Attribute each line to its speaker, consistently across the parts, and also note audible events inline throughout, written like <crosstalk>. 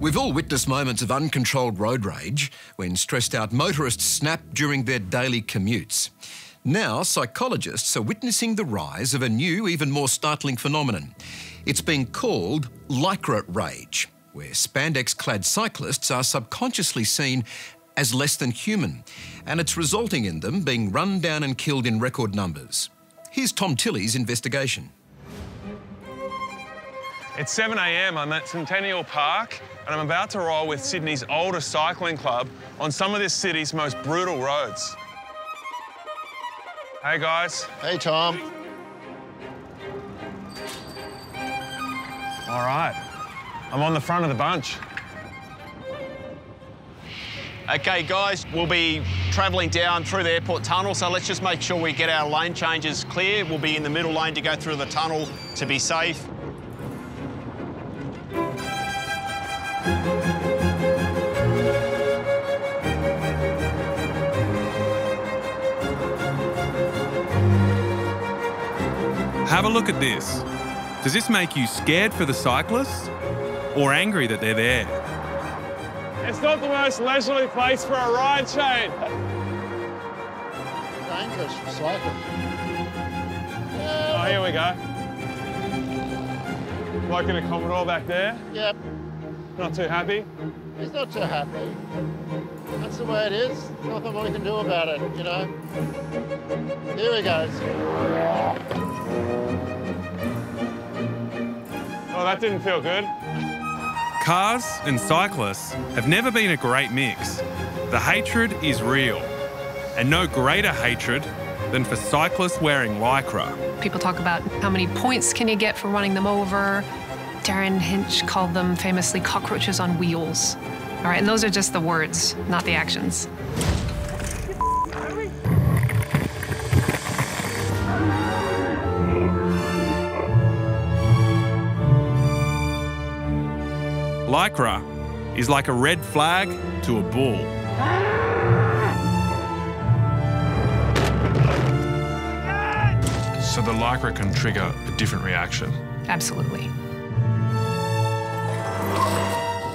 Speaker 1: We've all witnessed moments of uncontrolled road rage when stressed out motorists snap during their daily commutes. Now, psychologists are witnessing the rise of a new, even more startling phenomenon. It's being called lycra rage, where spandex clad cyclists are subconsciously seen as less than human, and it's resulting in them being run down and killed in record numbers. Here's Tom Tilley's investigation.
Speaker 2: It's 7am, I'm at Centennial Park, and I'm about to roll with Sydney's oldest cycling club on some of this city's most brutal roads. Hey guys.
Speaker 3: Hey Tom.
Speaker 2: All right, I'm on the front of the bunch.
Speaker 4: Okay, guys, we'll be travelling down through the airport tunnel, so let's just make sure we get our lane changes clear. We'll be in the middle lane to go through the tunnel to be safe.
Speaker 5: Have a look at this. Does this make you scared for the cyclists or angry that they're there?
Speaker 2: It's not the most leisurely place for a ride, Shane.
Speaker 3: Dangerous for cycling.
Speaker 2: Oh, here we go. Like in a Commodore back there.
Speaker 3: Yep.
Speaker 2: Not too happy.
Speaker 3: He's not too happy. That's the way it is. Nothing we can do about it, you know. Here he goes.
Speaker 2: Oh, that didn't feel good.
Speaker 5: Cars and cyclists have never been a great mix. The hatred is real, and no greater hatred than for cyclists wearing lycra.
Speaker 6: People talk about how many points can you get for running them over. Derryn Hinch called them famously cockroaches on wheels. All right, and those are just the words, not the actions.
Speaker 5: Lycra is like a red flag to a bull.
Speaker 2: So the lycra can trigger a different reaction.
Speaker 6: Absolutely.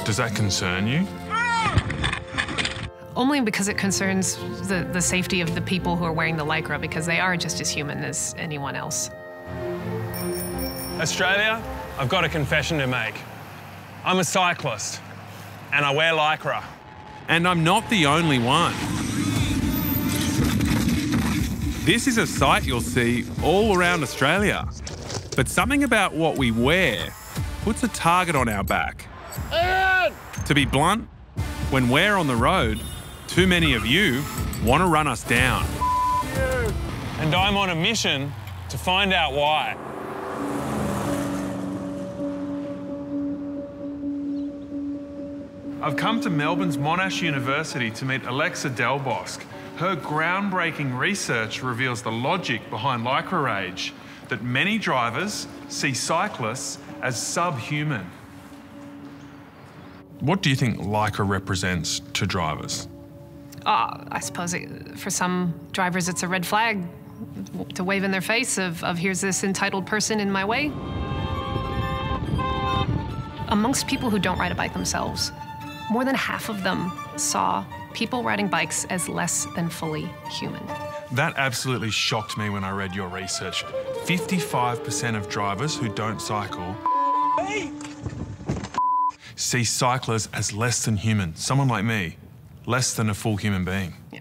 Speaker 2: Does that concern you?
Speaker 6: Only because it concerns the, the safety of the people who are wearing the lycra because they are just as human as anyone else.
Speaker 2: Australia, I've got a confession to make. I'm a cyclist, and I wear lycra.
Speaker 5: And I'm not the only one. This is a sight you'll see all around Australia. But something about what we wear puts a target on our back.
Speaker 3: Aaron!
Speaker 5: To be blunt, when we're on the road, too many of you want to run us down.
Speaker 2: And I'm on a mission to find out why. I've come to Melbourne's Monash University to meet Alexa Delbosc. Her groundbreaking research reveals the logic behind lycra rage, that many drivers see cyclists as subhuman. What do you think lycra represents to drivers?
Speaker 6: Uh, I suppose it, for some drivers it's a red flag to wave in their face of, of here's this entitled person in my way. Amongst people who don't ride a bike themselves, more than half of them saw people riding bikes as less than fully human.
Speaker 2: That absolutely shocked me when I read your research. 55% of drivers who don't cycle see cyclists as less than human. Someone like me, less than a full human being. Yeah.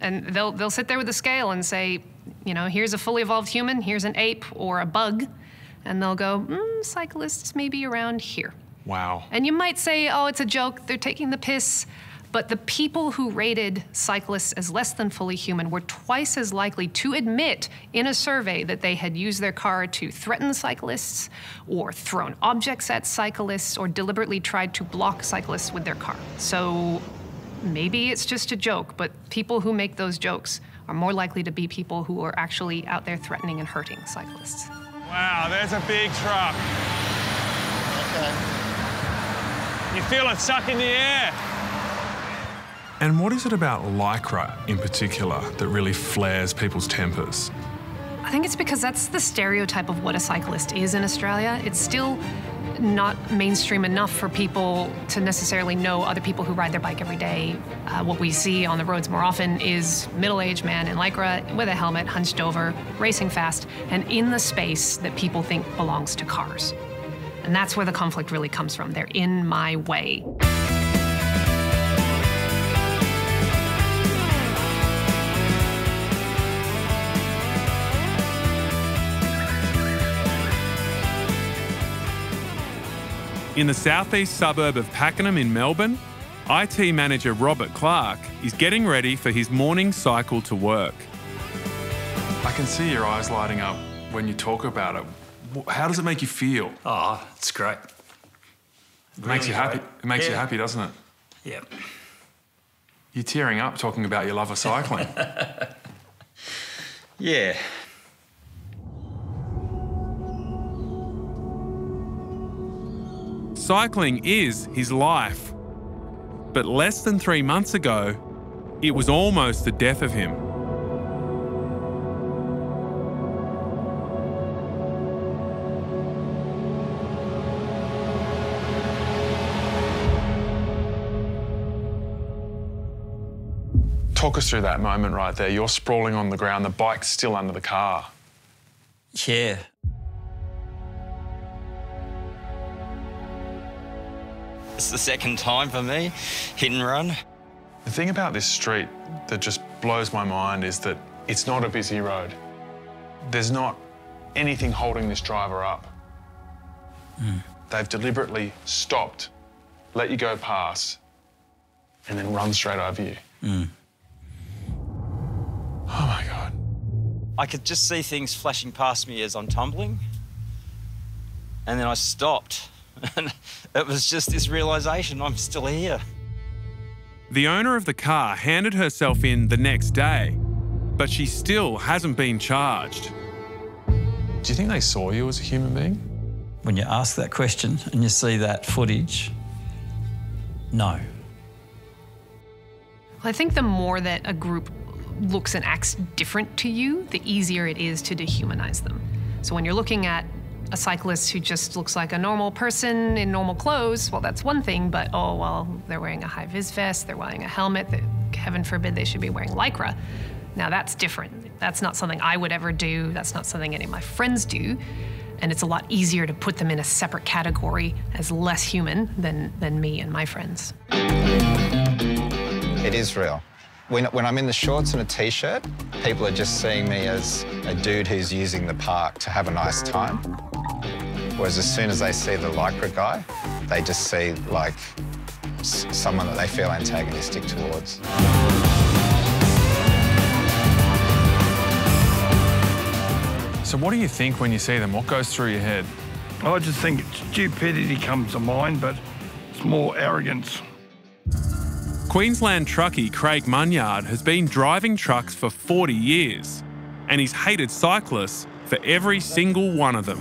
Speaker 6: And they'll, they'll sit there with a scale and say, you know, here's a fully evolved human, here's an ape or a bug. And they'll go, mm, cyclists maybe around here.
Speaker 2: Wow.
Speaker 6: And you might say, oh, it's a joke, they're taking the piss. But the people who rated cyclists as less than fully human were twice as likely to admit in a survey that they had used their car to threaten cyclists, or thrown objects at cyclists, or deliberately tried to block cyclists with their car. So maybe it's just a joke, but people who make those jokes are more likely to be people who are actually out there threatening and hurting cyclists.
Speaker 2: Wow, there's a big truck.
Speaker 3: Okay.
Speaker 2: You feel it suck in the air. And what is it about lycra in particular that really flares people's tempers?
Speaker 6: I think it's because that's the stereotype of what a cyclist is in Australia. It's still not mainstream enough for people to necessarily know other people who ride their bike every day. Uh, what we see on the roads more often is middle-aged man in lycra with a helmet, hunched over, racing fast, and in the space that people think belongs to cars. And that's where the conflict really comes from. They're in my way.
Speaker 5: In the southeast suburb of Pakenham in Melbourne, IT manager Robert Clark is getting ready for his morning cycle to work.
Speaker 2: I can see your eyes lighting up when you talk about it. Wh- How does it make you feel?
Speaker 7: Oh, it's great.
Speaker 2: It makes you
Speaker 7: Really
Speaker 2: happy.
Speaker 7: great.
Speaker 2: It makes you happy, doesn't it?
Speaker 7: Yeah.
Speaker 2: You're tearing up talking about your love of cycling. <laughs>
Speaker 7: Yeah.
Speaker 5: Cycling is his life. But less than three months ago, it was almost the death of him.
Speaker 2: Talk us through that moment right there. You're sprawling on the ground, the bike's still under the car.
Speaker 7: Yeah. It's the second time for me, hit and run.
Speaker 2: The thing about this street that just blows my mind is that it's not a busy road. There's not anything holding this driver up. Hmm. They've deliberately stopped, let you go past, and then run straight over you. Hmm. Oh my God.
Speaker 7: I could just see things flashing past me as I'm tumbling. And then I stopped. <laughs> And it was just this realization I'm still here.
Speaker 5: The owner of the car handed herself in the next day, but she still hasn't been charged.
Speaker 2: Do you think they saw you as a human being?
Speaker 8: When you ask that question and you see that footage, no.
Speaker 6: I think the more that a group looks and acts different to you, the easier it is to dehumanize them. So when you're looking at a cyclist who just looks like a normal person in normal clothes, well, that's one thing, but oh, well, they're wearing a high vis vest, they're wearing a helmet, that, heaven forbid they should be wearing Lycra. Now that's different. That's not something I would ever do, that's not something any of my friends do. And it's a lot easier to put them in a separate category as less human than, than me and my friends.
Speaker 9: It is real. When, when I'm in the shorts and a t-shirt, people are just seeing me as a dude who's using the park to have a nice time. Whereas as soon as they see the Lycra guy, they just see like s- someone that they feel antagonistic towards.
Speaker 2: So, what do you think when you see them? What goes through your head?
Speaker 10: I just think stupidity comes to mind, but it's more arrogance.
Speaker 5: Queensland truckie Craig Munyard has been driving trucks for 40 years, and he's hated cyclists for every single one of them.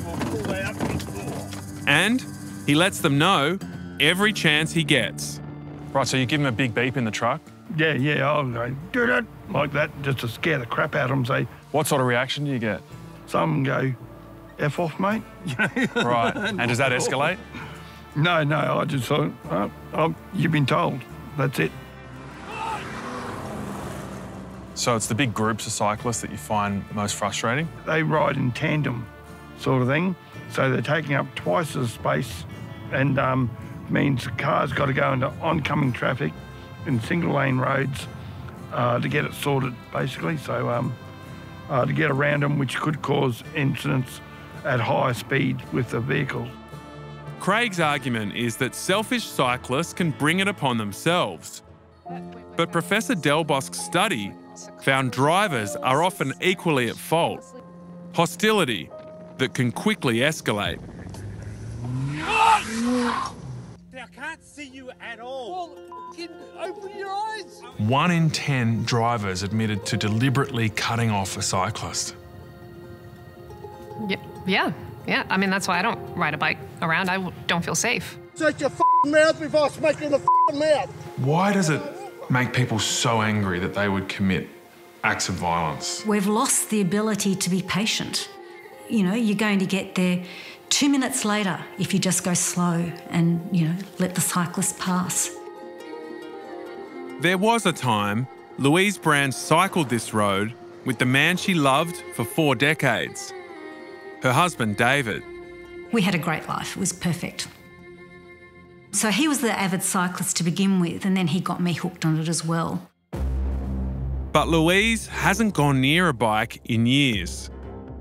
Speaker 5: And he lets them know every chance he gets.
Speaker 2: Right, so you give them a big beep in the truck.
Speaker 10: Yeah, yeah, I'll go, do that, like that, just to scare the crap out of them. Say,
Speaker 2: What sort of reaction do you get?
Speaker 10: some go, F off, mate. <laughs>
Speaker 2: Right, and does that <laughs> escalate?
Speaker 10: No, no, I just thought, oh, oh, you've been told. That's it.
Speaker 2: So it's the big groups of cyclists that you find most frustrating.
Speaker 10: They ride in tandem, sort of thing. So they're taking up twice the space, and um, means cars got to go into oncoming traffic in single lane roads uh, to get it sorted, basically. So um, uh, to get around them, which could cause incidents at high speed with the vehicles.
Speaker 5: Craig's argument is that selfish cyclists can bring it upon themselves. But Professor Delbosc's study found drivers are often equally at fault. Hostility that can quickly escalate.
Speaker 11: I can't see you at all. open your eyes.
Speaker 2: One in 10 drivers admitted to deliberately cutting off a cyclist.
Speaker 6: Yeah, yeah, yeah. I mean, that's why I don't ride a bike around. I don't feel safe.
Speaker 11: Shut your f***ing mouth before I smack you in the f***ing mouth.
Speaker 2: Why does it make people so angry that they would commit acts of violence.
Speaker 12: We've lost the ability to be patient. You know, you're going to get there two minutes later if you just go slow and, you know, let the cyclist pass.
Speaker 5: There was a time Louise Brand cycled this road with the man she loved for four decades, her husband David.
Speaker 12: We had a great life, it was perfect. So he was the avid cyclist to begin with, and then he got me hooked on it as well.
Speaker 5: But Louise hasn't gone near a bike in years.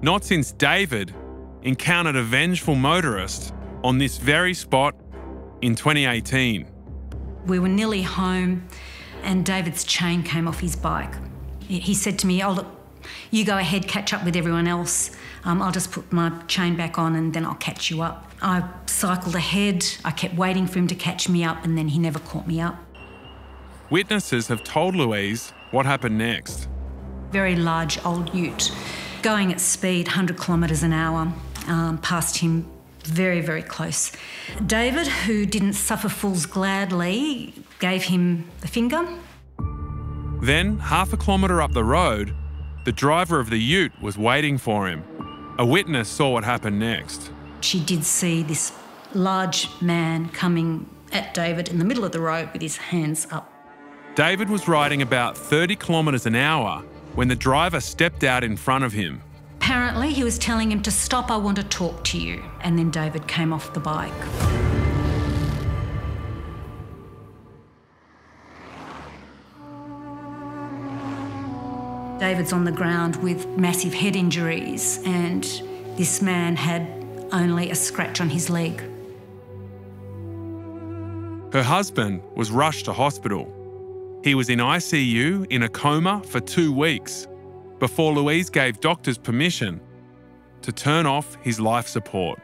Speaker 5: Not since David encountered a vengeful motorist on this very spot in 2018.
Speaker 12: We were nearly home, and David's chain came off his bike. He said to me, Oh, look, you go ahead, catch up with everyone else. Um, I'll just put my chain back on and then I'll catch you up. I cycled ahead, I kept waiting for him to catch me up, and then he never caught me up.
Speaker 5: Witnesses have told Louise what happened next.
Speaker 12: Very large old ute, going at speed, 100 kilometres an hour, um, past him very, very close. David, who didn't suffer fools gladly, gave him the finger.
Speaker 5: Then, half a kilometre up the road, the driver of the ute was waiting for him. A witness saw what happened next.
Speaker 12: She did see this large man coming at David in the middle of the road with his hands up.
Speaker 5: David was riding about 30 kilometres an hour when the driver stepped out in front of him.
Speaker 12: Apparently, he was telling him to stop, I want to talk to you. And then David came off the bike. David's on the ground with massive head injuries, and this man had only a scratch on his leg.
Speaker 5: Her husband was rushed to hospital. He was in ICU in a coma for two weeks before Louise gave doctors permission to turn off his life support.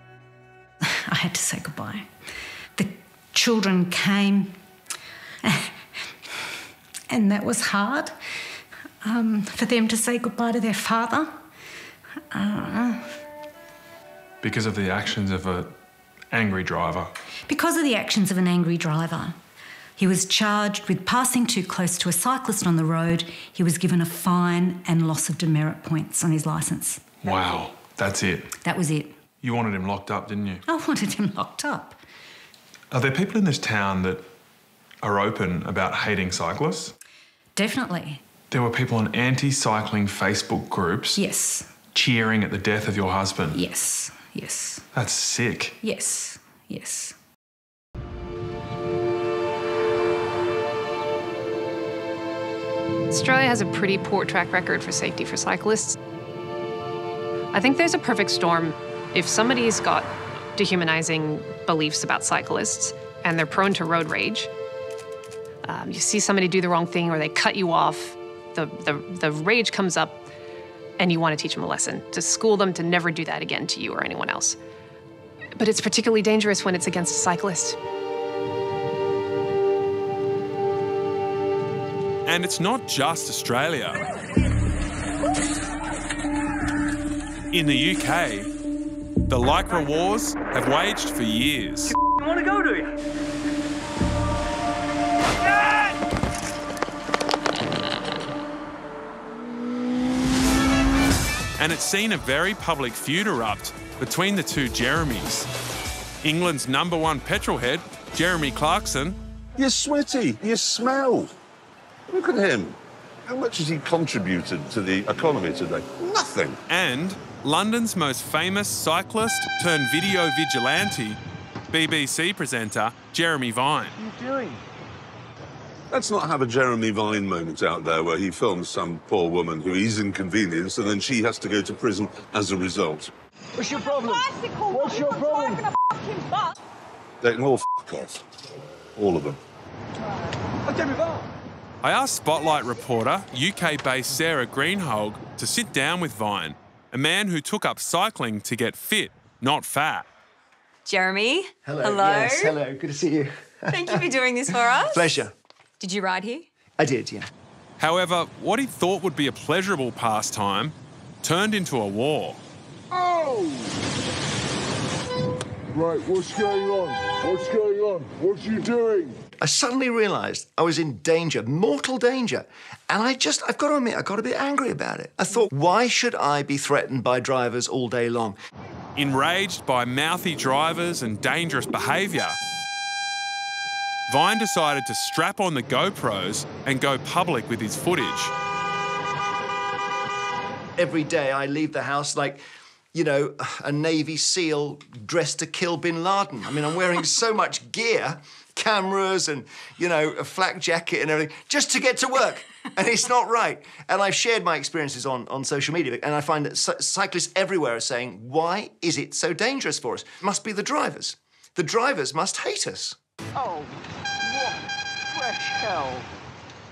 Speaker 5: <laughs>
Speaker 12: I had to say goodbye. The children came, <laughs> and that was hard um, for them to say goodbye to their father. Uh,
Speaker 2: because of the actions of an angry driver.
Speaker 12: Because of the actions of an angry driver. He was charged with passing too close to a cyclist on the road. He was given a fine and loss of demerit points on his licence.
Speaker 2: Wow, that's it.
Speaker 12: That was it.
Speaker 2: You wanted him locked up, didn't you?
Speaker 12: I wanted him locked up.
Speaker 2: Are there people in this town that are open about hating cyclists?
Speaker 12: Definitely.
Speaker 2: There were people on anti cycling Facebook groups.
Speaker 12: Yes.
Speaker 2: Cheering at the death of your husband.
Speaker 12: Yes, yes.
Speaker 2: That's sick.
Speaker 12: Yes, yes.
Speaker 6: Australia has a pretty poor track record for safety for cyclists. I think there's a perfect storm. If somebody's got dehumanizing beliefs about cyclists and they're prone to road rage, um, you see somebody do the wrong thing or they cut you off, the, the, the rage comes up and you want to teach them a lesson, to school them to never do that again to you or anyone else. But it's particularly dangerous when it's against a cyclist.
Speaker 5: And it's not just Australia. In the UK, the Lycra wars have waged for years.
Speaker 11: You want to go, do you?
Speaker 5: And it's seen a very public feud erupt between the two Jeremys. England's number one petrol head, Jeremy Clarkson,
Speaker 13: You're sweaty. You smell. Look at him. How much has he contributed to the economy today? Nothing.
Speaker 5: and London's most famous cyclist turned video vigilante, BBC presenter Jeremy Vine.
Speaker 13: What are you doing? Let's not have a Jeremy Vine moment out there where he films some poor woman who he's inconvenienced and then she has to go to prison as a result.
Speaker 11: What's your problem? What's your problem?
Speaker 13: They can all f off. All of them.
Speaker 5: Oh, I asked Spotlight reporter, UK based Sarah Greenhalgh, to sit down with Vine, a man who took up cycling to get fit, not fat.
Speaker 14: Jeremy.
Speaker 15: Hello. Yes, hello. Good to see you.
Speaker 14: Thank you for doing this for <laughs> us.
Speaker 15: Pleasure.
Speaker 14: Did you ride here?
Speaker 15: I did, yeah.
Speaker 5: However, what he thought would be a pleasurable pastime turned into a war.
Speaker 16: Oh! Right, what's going on? What's going on? What are you doing?
Speaker 15: I suddenly realised I was in danger, mortal danger. And I just, I've got to admit, I got a bit angry about it. I thought, why should I be threatened by drivers all day long?
Speaker 5: Enraged by mouthy drivers and dangerous behaviour, Vine decided to strap on the GoPros and go public with his footage.
Speaker 15: Every day I leave the house like, you know, a Navy SEAL dressed to kill bin Laden. I mean, I'm wearing <laughs> so much gear, cameras and, you know, a flak jacket and everything, just to get to work. And it's not right. And I've shared my experiences on, on social media, and I find that cyclists everywhere are saying, why is it so dangerous for us? It must be the drivers. The drivers must hate us.
Speaker 11: Oh, what fresh hell.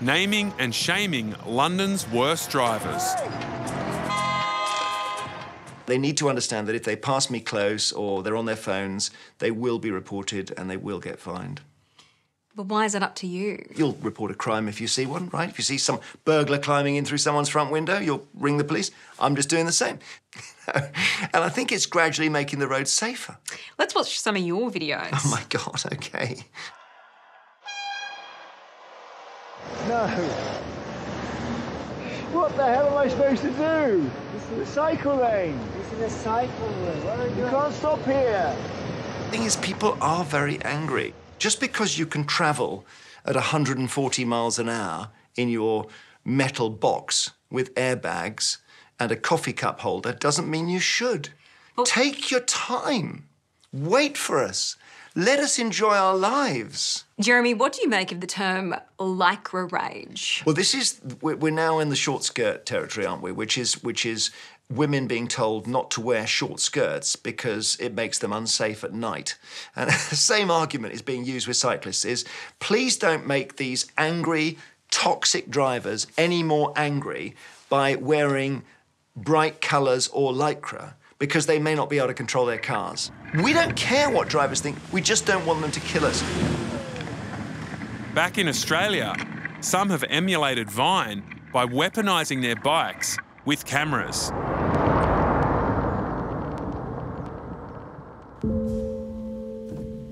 Speaker 5: Naming and shaming London's worst drivers.
Speaker 15: They need to understand that if they pass me close or they're on their phones, they will be reported and they will get fined.
Speaker 14: But why is it up to you?
Speaker 15: You'll report a crime if you see one, right? If you see some burglar climbing in through someone's front window, you'll ring the police. I'm just doing the same. <laughs> and I think it's gradually making the roads safer.
Speaker 14: Let's watch some of your videos.
Speaker 15: Oh my God, <laughs> okay.
Speaker 11: No. What the hell am I supposed to do? This is a cycle lane. This is a cycle lane. You, You can't stop here.
Speaker 15: The thing is, people are very angry. Just because you can travel at 140 miles an hour in your metal box with airbags and a coffee cup holder doesn't mean you should. Oh. Take your time. Wait for us. Let us enjoy our lives.
Speaker 14: Jeremy, what do you make of the term lycra rage?
Speaker 15: Well, this is we're now in the short skirt territory, aren't we? Which is which is women being told not to wear short skirts because it makes them unsafe at night. And <laughs> the same argument is being used with cyclists is please don't make these angry, toxic drivers any more angry by wearing bright colours or lycra because they may not be able to control their cars. We don't care what drivers think, we just don't want them to kill us.
Speaker 5: Back in Australia, some have emulated Vine by weaponising their bikes with cameras.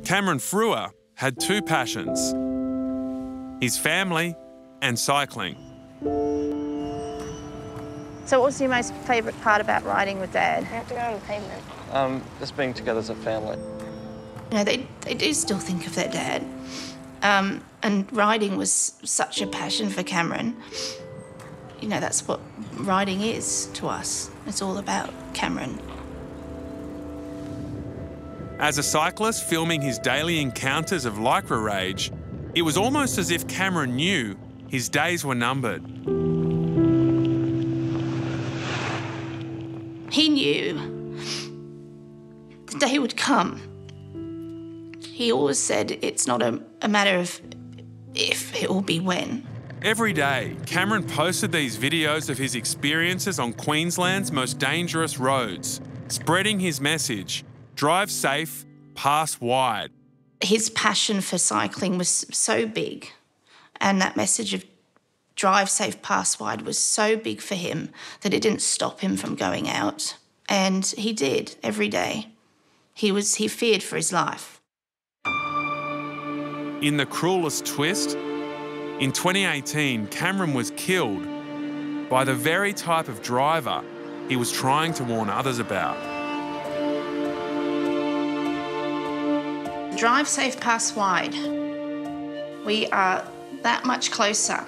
Speaker 5: Cameron Frewer had two passions his family and cycling.
Speaker 16: So, what was your most favourite part about riding with Dad?
Speaker 17: We have to go on the pavement.
Speaker 18: Um, just being together as a family.
Speaker 16: You know, they, they do still think of their dad. Um, and riding was such a passion for Cameron. You know, that's what riding is to us. It's all about Cameron.
Speaker 5: As a cyclist filming his daily encounters of lycra rage, it was almost as if Cameron knew his days were numbered.
Speaker 16: He knew the day would come. He always said it's not a, a matter of if, it will be when.
Speaker 5: Every day, Cameron posted these videos of his experiences on Queensland's most dangerous roads, spreading his message drive safe, pass wide.
Speaker 16: His passion for cycling was so big, and that message of drive safe, pass wide was so big for him that it didn't stop him from going out. And he did every day. He was he feared for his life.
Speaker 5: In the cruelest twist, in 2018, Cameron was killed by the very type of driver he was trying to warn others about.
Speaker 16: Drive safe, pass wide. We are that much closer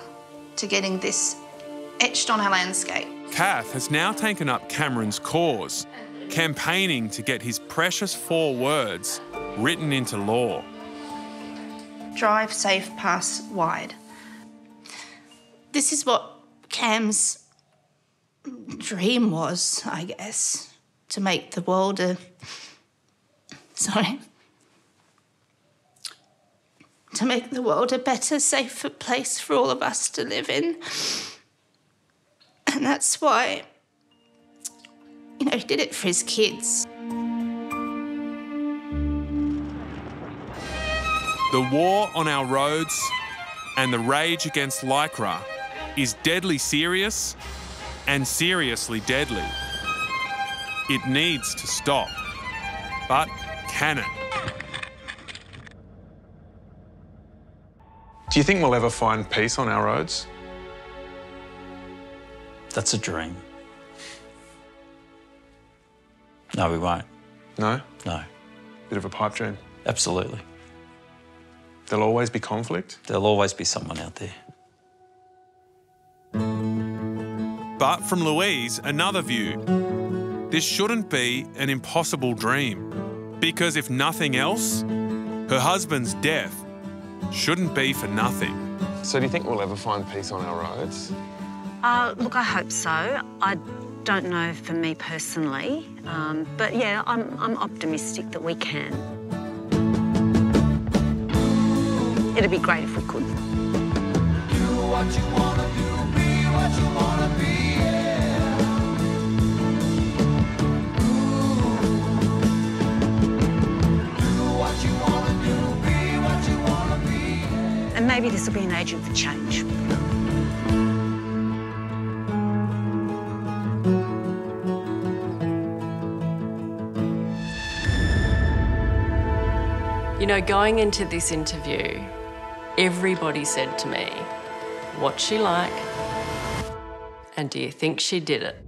Speaker 16: to getting this etched on our landscape.
Speaker 5: Kath has now taken up Cameron's cause, campaigning to get his precious four words written into law.
Speaker 16: Drive safe, pass wide. This is what Cam's dream was, I guess, to make the world a. Sorry. To make the world a better, safer place for all of us to live in. And that's why, you know, he did it for his kids.
Speaker 5: The war on our roads and the rage against Lycra is deadly serious and seriously deadly. It needs to stop. But can it?
Speaker 2: Do you think we'll ever find peace on our roads?
Speaker 8: That's a dream. No, we won't.
Speaker 2: No?
Speaker 8: No.
Speaker 2: Bit of a pipe dream.
Speaker 8: Absolutely.
Speaker 2: There'll always be conflict?
Speaker 8: There'll always be someone out there.
Speaker 5: But from Louise, another view. This shouldn't be an impossible dream. Because if nothing else, her husband's death shouldn't be for nothing.
Speaker 2: So do you think we'll ever find peace on our roads?
Speaker 17: Uh, look, I hope so. I don't know for me personally, um, but yeah, I'm, I'm optimistic that we can. It'd be great if we could. Will be an agent for change.
Speaker 19: You know, going into this interview, everybody said to me, What's she like? And do you think she did it?